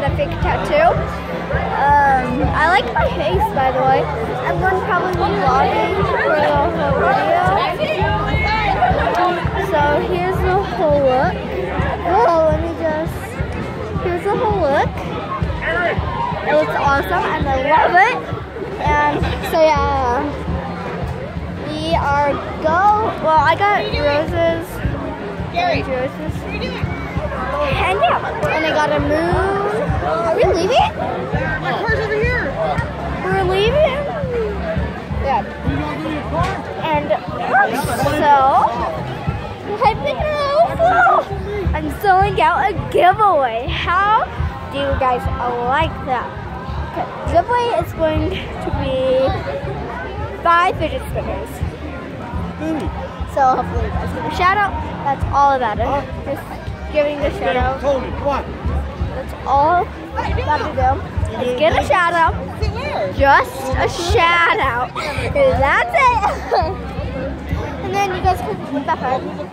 got a fake tattoo. Um, I like my face, by the way. I'm going to probably be vlogging for the whole video. So here's the whole look. Oh, let me just. Here's the whole look. It looks awesome, and I love it. And so yeah, we are go. Well, I got roses. Gary? And yeah, and I got a moon. Are we leaving? My car's over here. We're leaving. Yeah. And so, I picked up. I'm selling out a giveaway. How do you guys like that? Okay, giveaway is going to be five fidget spinners. So hopefully you guys get a shout out. That's all about it. Uh, Just giving the shout out. Tony, come on. All got to do. Let's get a shout out. Just a shout out. That's it. and then you guys can put that five. Like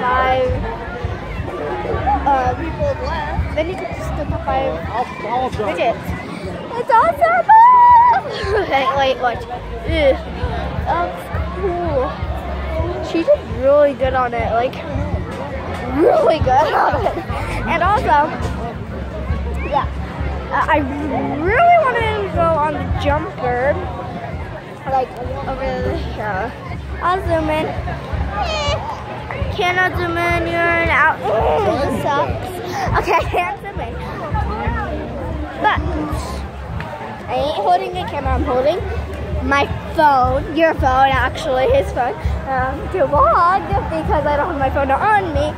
five. Um, then you can just put the five digits. It's awesome! wait, wait, watch. Ugh. That's cool. She did really good on it. Like, really good on it. And also, I really wanted to go on the jumper, like over here. I'll zoom in. Eh, Cannot zoom in. You're an out. Mm, this sucks. Okay, I can't zoom in. But I ain't holding a camera. I'm holding my phone, your phone, actually, his phone, um, to vlog because I don't have my phone on me.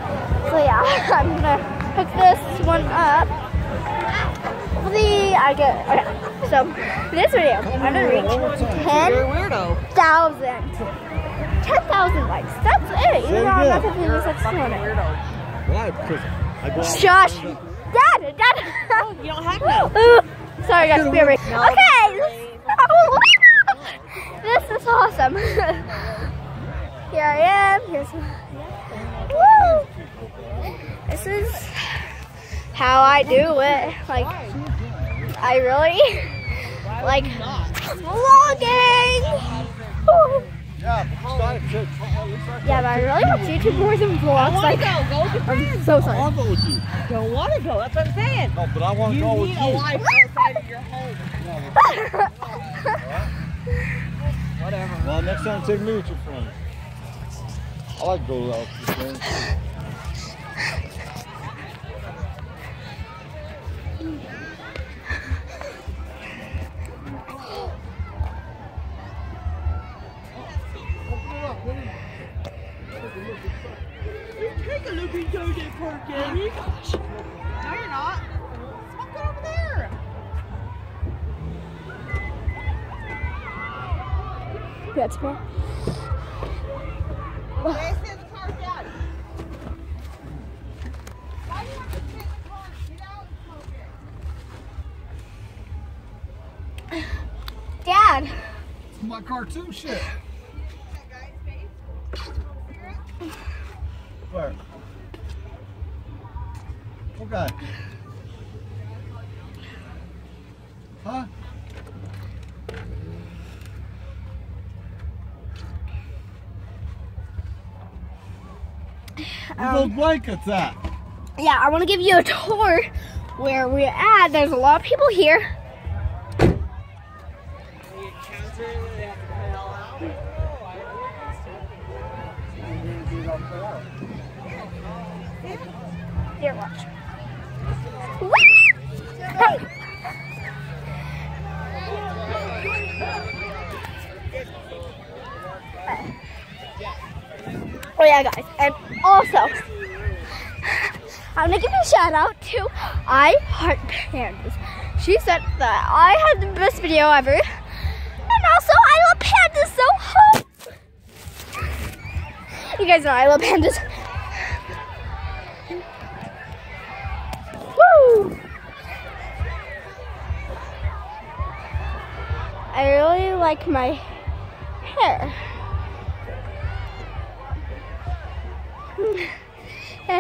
So yeah, I'm gonna hook this one up. Hopefully I get, okay. So this video, I'm gonna reach You're a 10,000. weirdo. 10,000 likes. That's it. Even though I'm not the famous exponent. Why? Because I go out. Shush! Dad! Dad! Oh, you don't have to. Ooh, uh, Sorry guys, bear with me. Okay! This is awesome. Here I am. Here's Woo! This is how I do it. Like I really like vlogging. Yeah, but start to try. Looks like Yeah, but I really want YouTube more than vlogs. Like go. Go with your friends. I'm so sorry. I'll go with you. Don't want to go. That's what I'm saying. No, but I want to You go with need you. a life outside of your home. Whatever. Well, next time take me with your friends. I like to go out with friends. Take a look into that park, No, you're not. Smoke it over there. That's me. Where's the car, Dad? Why do you have to take the car? Get out and smoke it. Dad. It's my cartoon shit. That guy's face. Cigarette? Where? Okay. Huh? Where those um, blankets at? Yeah, I want to give you a tour where we're at. There's a lot of people here. Here, watch. Oh yeah, guys, and also, I'm gonna give a shout out to I Heart Pandas. She said that I had the best video ever, and also I love pandas so. You guys know I love pandas. I really like my hair.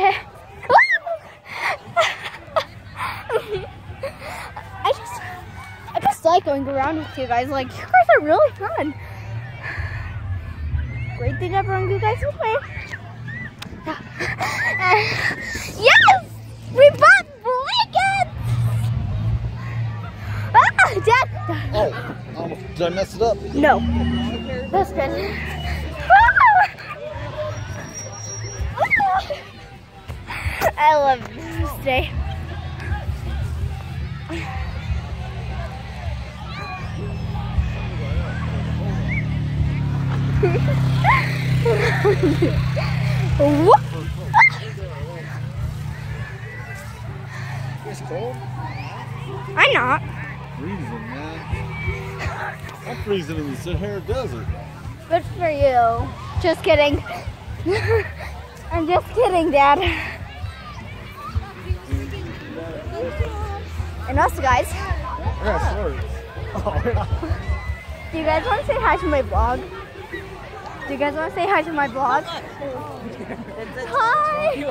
I just, I just like going around with you guys. Like, you guys are really fun. Great thing everyone on you guys with me. I mess it up? No. That's good. Ah! I love this day. Whoop. It's cold. I'm not. Freezing, man. I'm freezing in the Sahara Desert. Good for you. Just kidding. I'm just kidding, Dad. And also, guys, I got shorts. Oh, do you guys want to say hi to my vlog? Do you guys want to say hi to my vlog? Hi! You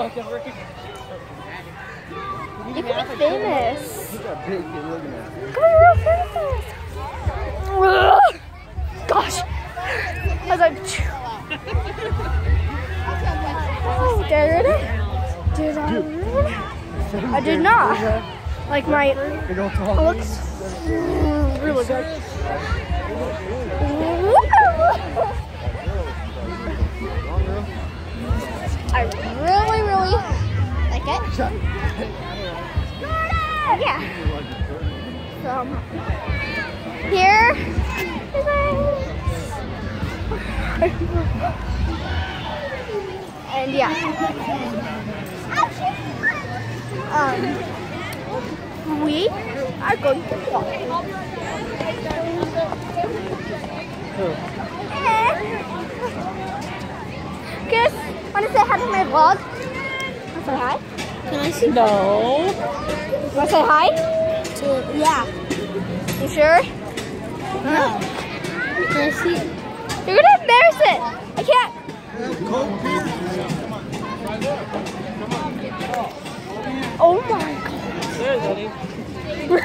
can be famous. you got big, you're looking at it. Go real famous. Gosh. I was like, oh, did I? Did I? I did not. Like my it looks really good. I really, really like it. Yeah. So here and yeah. Um, we are going to walk. Kiss, want to say hi to my vlog? To say hi? Can I see? No. Want to say hi? Yeah. You sure? You're gonna embarrass it. I can't. Oh my god.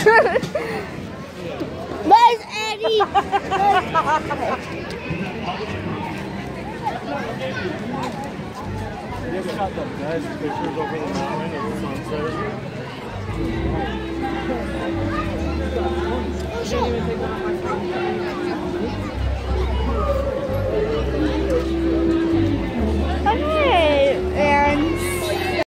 Where's Eddie? You just got the best pictures over the mountain